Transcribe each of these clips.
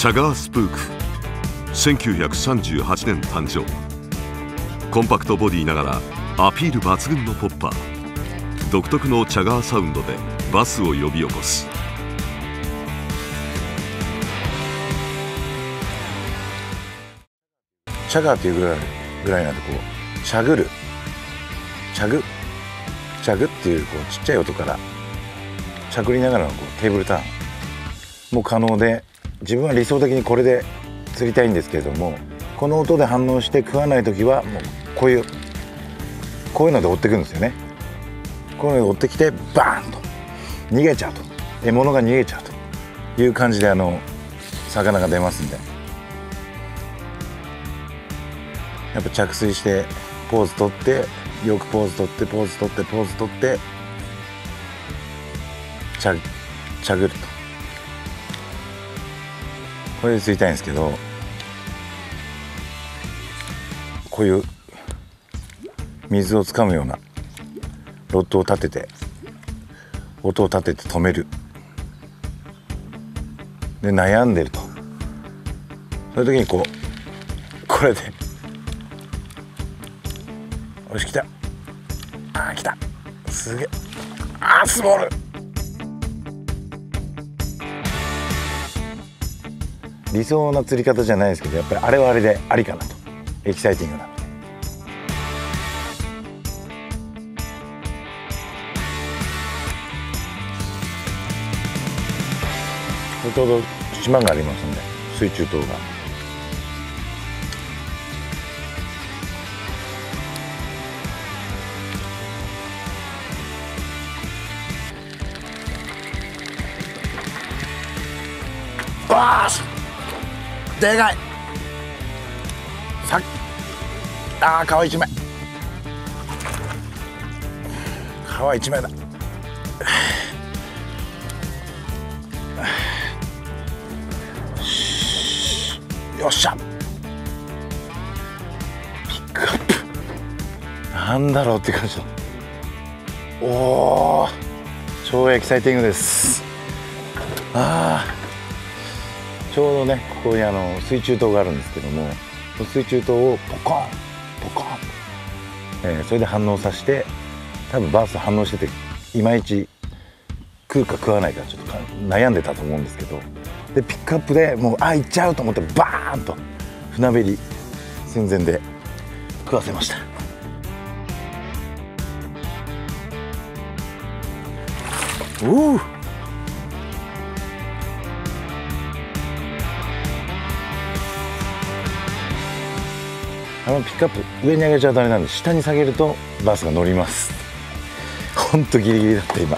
チャガースプーク1938年誕生。コンパクトボディながらアピール抜群のポッパー。独特のチャガーサウンドでバスを呼び起こす。チャガーっていうぐらいぐらいなんでこうしゃぐる。しゃぐしゃぐっていうこうちっちゃい音からしゃくりながらのこうテーブルターン。も可能で自分は理想的にこれで釣りたいんですけれどもこの音で反応して食わない時はもうこういうこういうので追ってくるんですよね。こういうので追ってきてバーンと。逃げちゃうと。獲物が逃げちゃうという感じであの魚が出ますんで。やっぱ着水してポーズ取ってよくポーズ取ってポーズ取ってポーズ取ってちゃちゃぐると。これで釣りたいんですけどこういう水をつかむようなロッドを立てて音を立てて止める。で悩んでると。そういう時にこうこれでよし来た。あー来た。すげえ。あースモール。理想な釣り方じゃないですけどやっぱりあれはあれでありかなと。エキサイティングな。ちょうど島がありますんで水中灯が。わあでかい。さあー皮一枚皮一枚だ。よっしゃ。ピックアップ。なんだろうって感じだ。おお超エキサイティングです。ああちょうどねここにあの水中灯があるんですけども水中灯をポコンポコン、えー、それで反応させて多分バース反応してていまいち食うか食わないかちょっと悩んでたと思うんですけどでピックアップでもうあ行っちゃうと思ってバーンと船べり寸前で食わせました。おおあのピックアップ上に上げちゃうとあれなんで下に下げるとバスが乗ります。ほんとギリギリだった今。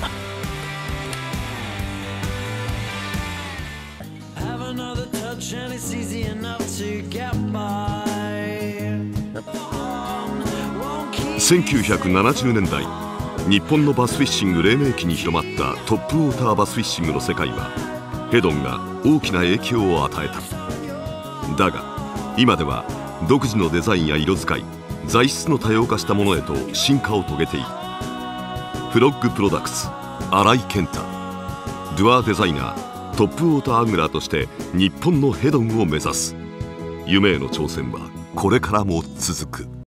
1970年代日本のバスフィッシング黎明期に広まったトップウォーターバスフィッシングの世界はヘドンが大きな影響を与えた。だが今では独自のデザインや色使い材質の多様化したものへと進化を遂げている。フロッグプロダクツ新井健太。ドゥアーデザイナートップウォーターアングラーとして日本のヘドンを目指す。夢への挑戦はこれからも続く。